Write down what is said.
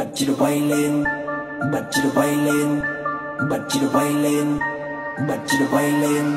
bật chỉ được bay lên bật chỉ được bay lên bật chỉ được bay lên bật chỉ được bay lên